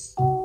you